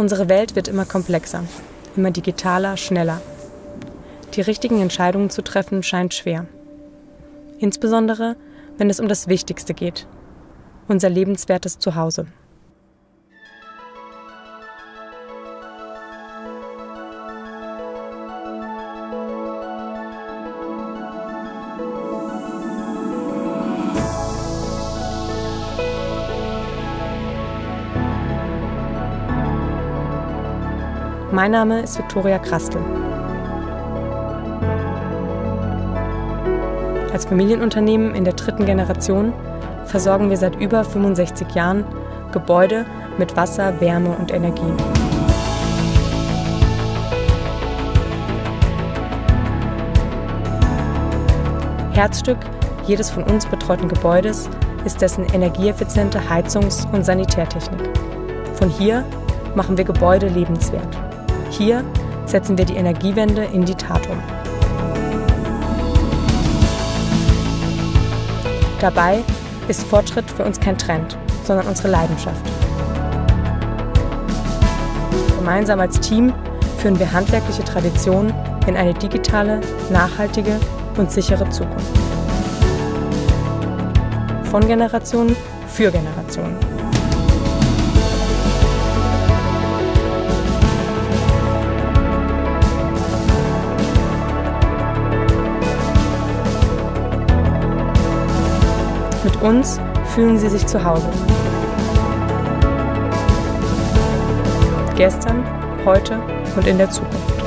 Unsere Welt wird immer komplexer, immer digitaler, schneller. Die richtigen Entscheidungen zu treffen scheint schwer. Insbesondere, wenn es um das Wichtigste geht, unser lebenswertes Zuhause. Mein Name ist Viktoria Krastel. Als Familienunternehmen in der dritten Generation versorgen wir seit über 65 Jahren Gebäude mit Wasser, Wärme und Energie. Herzstück jedes von uns betreuten Gebäudes ist dessen energieeffiziente Heizungs- und Sanitärtechnik. Von hier machen wir Gebäude lebenswert. Hier setzen wir die Energiewende in die Tat um. Dabei ist Fortschritt für uns kein Trend, sondern unsere Leidenschaft. Gemeinsam als Team führen wir handwerkliche Traditionen in eine digitale, nachhaltige und sichere Zukunft. Von Generation für Generationen. Mit uns fühlen Sie sich zu Hause. Gestern, heute und in der Zukunft.